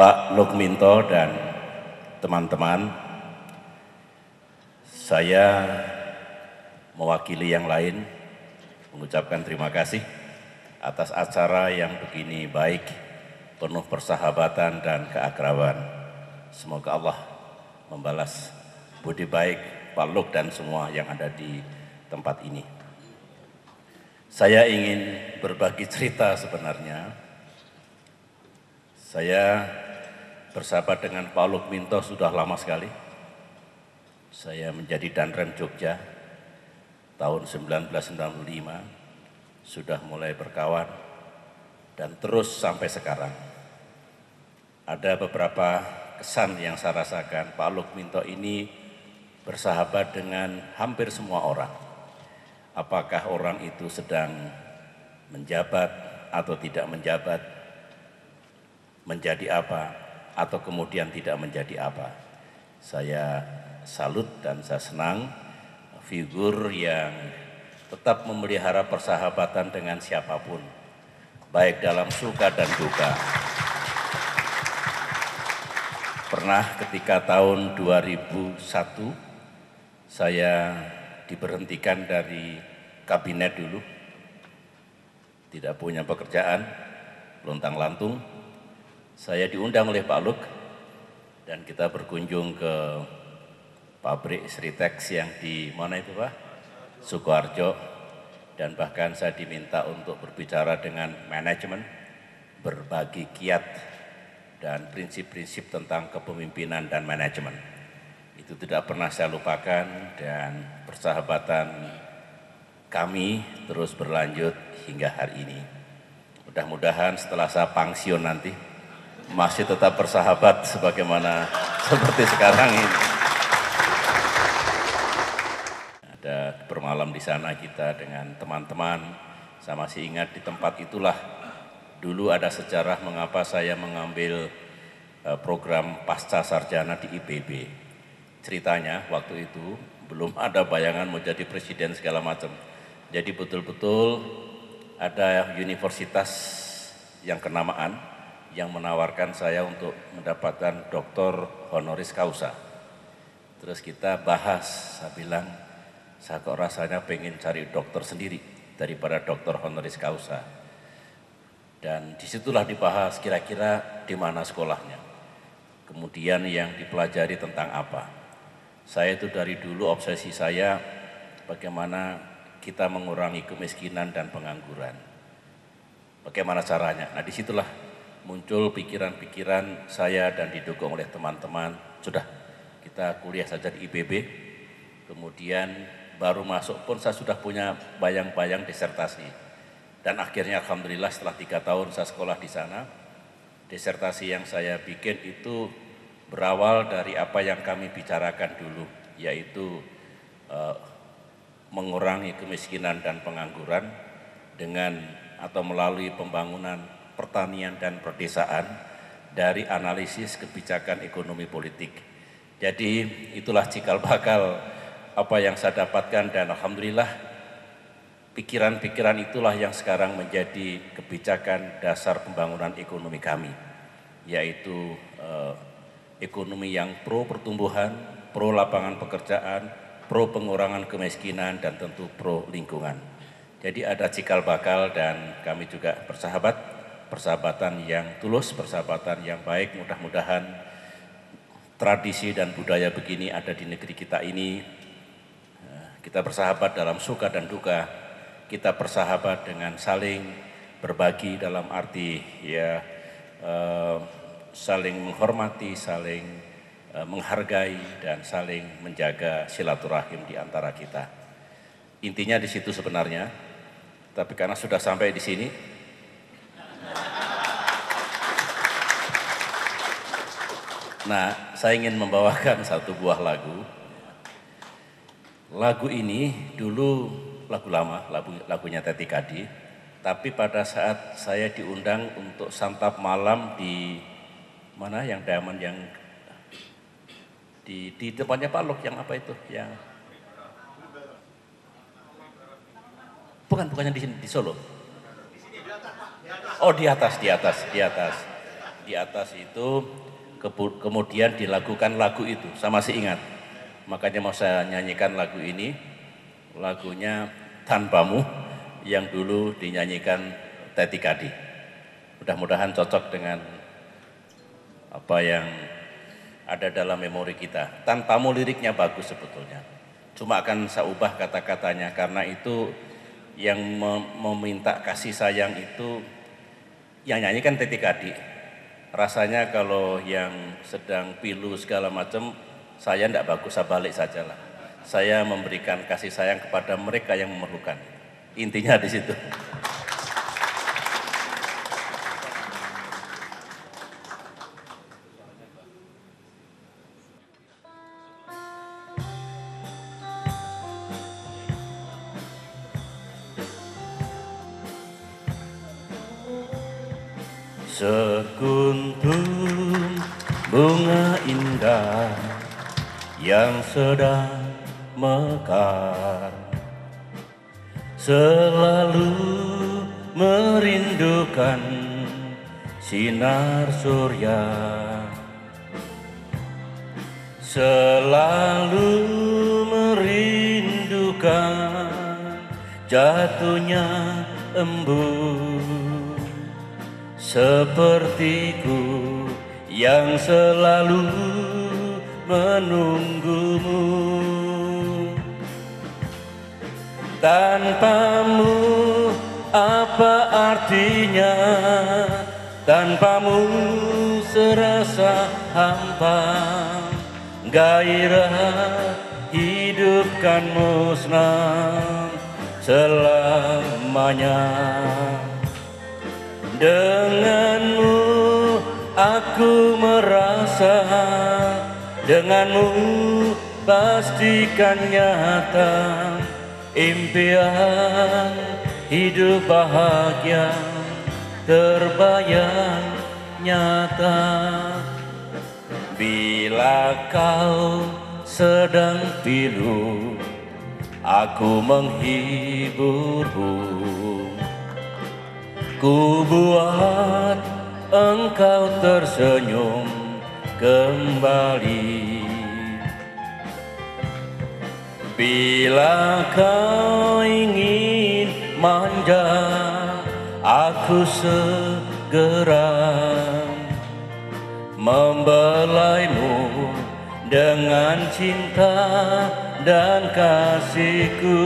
Pak Lukminto dan teman-teman, saya mewakili yang lain mengucapkan terima kasih atas acara yang begini baik, penuh persahabatan dan keakraban. Semoga Allah membalas budi baik Pak Luk dan semua yang ada di tempat ini. Saya ingin berbagi cerita sebenarnya. Saya bersahabat dengan Pak Lukminto sudah lama sekali. Saya menjadi Danrem Jogja tahun 1995, sudah mulai berkawan dan terus sampai sekarang. Ada beberapa kesan yang saya rasakan Pak Lukminto ini bersahabat dengan hampir semua orang. Apakah orang itu sedang menjabat atau tidak menjabat, menjadi apa, atau kemudian tidak menjadi apa. Saya salut dan saya senang figur yang tetap memelihara persahabatan dengan siapa pun, baik dalam suka dan duka. Pernah ketika tahun 2001 saya diberhentikan dari kabinet dulu, tidak punya pekerjaan, lontang lantung, saya diundang oleh Pak Luk dan kita berkunjung ke pabrik Sritex yang di mana itu Pak? Sukoharjo dan bahkan saya diminta untuk berbicara dengan manajemen, berbagi kiat dan prinsip-prinsip tentang kepemimpinan dan manajemen. Itu tidak pernah saya lupakan dan persahabatan kami terus berlanjut hingga hari ini. Mudah-mudahan setelah saya pensiun nanti, masih tetap bersahabat sebagaimana seperti sekarang ini. Ada bermalam di sana kita dengan teman-teman. Saya masih ingat di tempat itulah dulu ada sejarah mengapa saya mengambil eh, program pasca sarjana di IPB. Ceritanya waktu itu belum ada bayangan mau jadi presiden segala macam. Jadi betul-betul ada universitas yang kenamaan yang menawarkan saya untuk mendapatkan doktor honoris causa. Terus kita bahas, saya bilang, saya kok rasanya pengen cari dokter sendiri daripada dokter honoris causa. Dan di situlah dibahas kira-kira di mana sekolahnya. Kemudian yang dipelajari tentang apa. Saya itu dari dulu obsesi saya bagaimana kita mengurangi kemiskinan dan pengangguran. Bagaimana caranya? Nah di situlah muncul pikiran-pikiran saya dan didukung oleh teman-teman, sudah kita kuliah saja di IPB, kemudian baru masuk pun saya sudah punya bayang-bayang disertasi. Dan akhirnya Alhamdulillah setelah tiga tahun saya sekolah di sana, disertasi yang saya bikin itu berawal dari apa yang kami bicarakan dulu, yaitu uh, mengurangi kemiskinan dan pengangguran dengan atau melalui pembangunan pertanian dan perdesaan dari analisis kebijakan ekonomi politik. Jadi itulah cikal bakal apa yang saya dapatkan dan Alhamdulillah pikiran-pikiran itulah yang sekarang menjadi kebijakan dasar pembangunan ekonomi kami, yaitu eh, ekonomi yang pro pertumbuhan, pro lapangan pekerjaan, pro pengurangan kemiskinan, dan tentu pro lingkungan. Jadi ada cikal bakal dan kami juga bersahabat persahabatan yang tulus, persahabatan yang baik. Mudah-mudahan tradisi dan budaya begini ada di negeri kita ini. Kita bersahabat dalam suka dan duka. Kita bersahabat dengan saling berbagi dalam arti ya eh, saling menghormati, saling eh, menghargai dan saling menjaga silaturahim di antara kita. Intinya di situ sebenarnya. Tapi karena sudah sampai di sini, Nah, saya ingin membawakan satu buah lagu. Lagu ini dulu lagu lama, lagu, lagunya Teti Kadi. Tapi pada saat saya diundang untuk santap malam di mana yang diamond yang di, di depannya Pak Lok yang apa itu? Yang bukan bukannya di di Solo. Oh di atas, di atas, di atas, di atas itu kemudian dilakukan lagu itu sama si ingat. Makanya mau saya nyanyikan lagu ini, lagunya Tanpamu yang dulu dinyanyikan Teti Kadi. Mudah-mudahan cocok dengan apa yang ada dalam memori kita. Tanpamu liriknya bagus sebetulnya. Cuma akan saya ubah kata-katanya karena itu yang meminta kasih sayang itu yang nyanyikan Teti Kadi. Rasanya kalau yang sedang pilu segala macam saya tidak bagus, saya balik saja lah. Saya memberikan kasih sayang kepada mereka yang memerlukan. Intinya di situ. Sekuntum bunga indah yang sedang mekar. Selalu merindukan sinar surya. Selalu merindukan jatuhnya embun sepertiku yang selalu menunggumu. Tanpamu apa artinya? Tanpamu serasa hampa. Gairah hidupkan musnah selamanya Denganmu aku merasa denganmu pastikan nyata impian hidup bahagia terbayang nyata. Bila kau sedang pilu aku menghiburmu ku buat engkau tersenyum kembali. Bila kau ingin manja Aku segera Membelaimu dengan cinta dan kasihku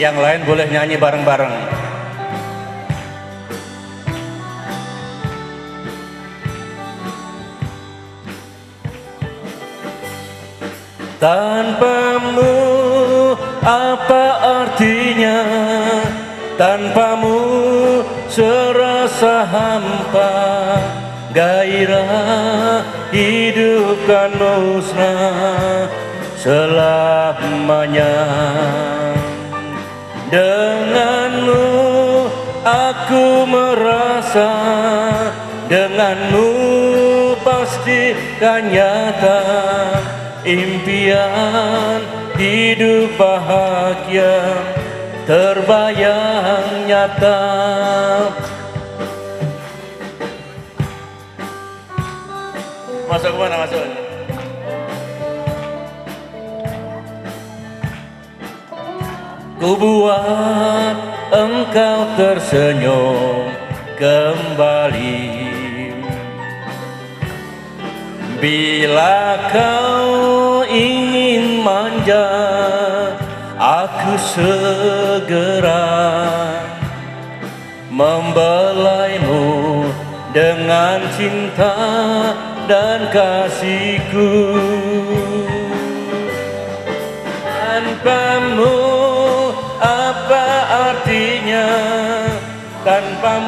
Yang lain boleh nyanyi bareng-bareng. Tanpamu apa artinya? Tanpamu serasa hampa. Gairah hidupkan musnah selamanya Denganmu aku merasa Denganmu pasti kan nyata Impian hidup bahagia Terbayang nyata Masuk ke mana masuk? Ku buat engkau tersenyum kembali. Bila kau ingin manja Aku segera membelaimu dengan cinta dan kasihku. Tanpamu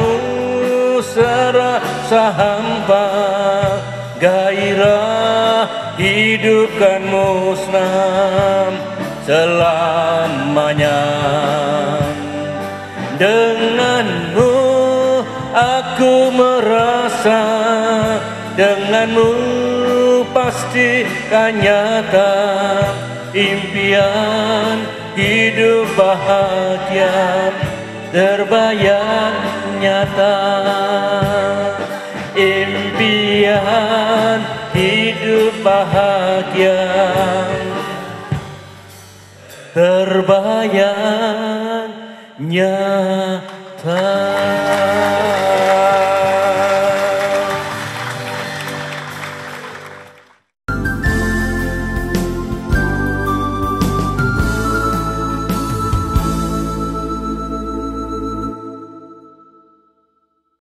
tanpamu serasa hampa gairah hidupkan musnah selamanya. Denganmu aku merasa denganmu pasti kan nyata impian hidup bahagia terbayang nyata impian hidup bahagia terbayang nyata